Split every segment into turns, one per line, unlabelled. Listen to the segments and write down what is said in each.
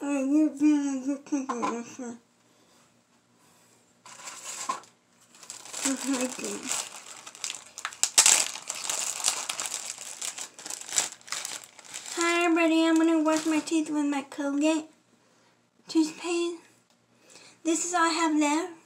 Hi everybody, I'm gonna wash my teeth with my Colgate toothpaste. This is all I have left.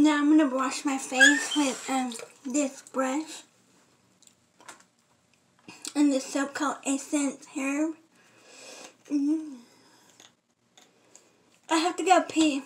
Now I'm gonna wash my face with um, this brush and this soap called Essence Herb. Mm. I have to go pee.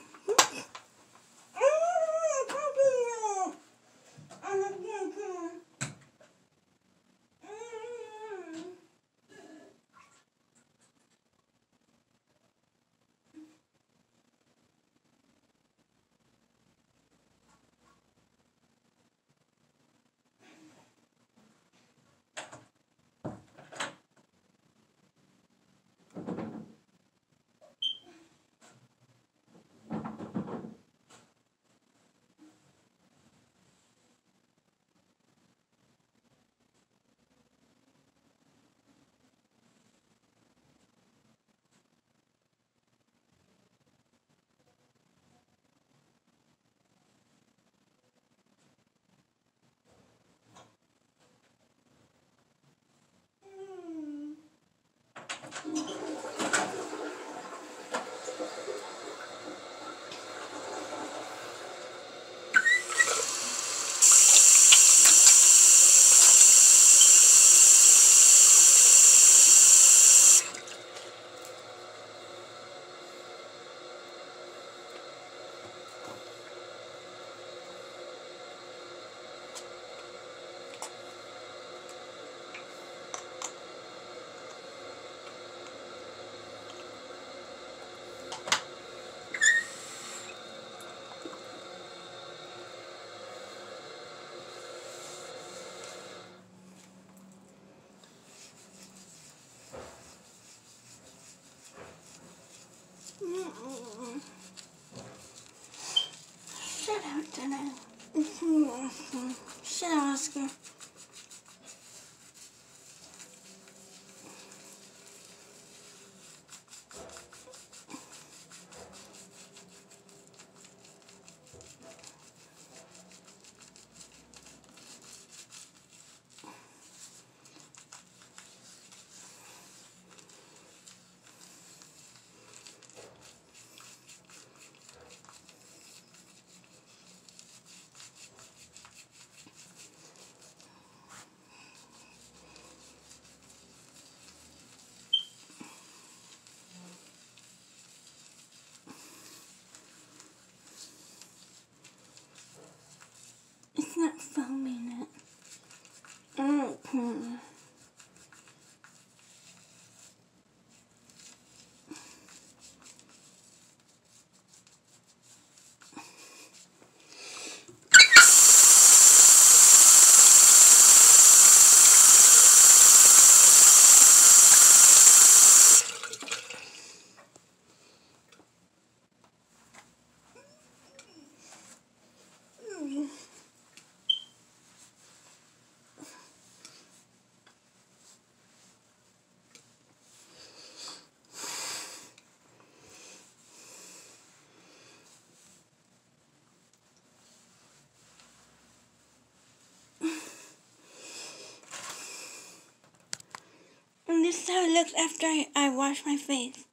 Shut up, Jenna. Shut up, Oscar. This is how it looks after I, I wash my face.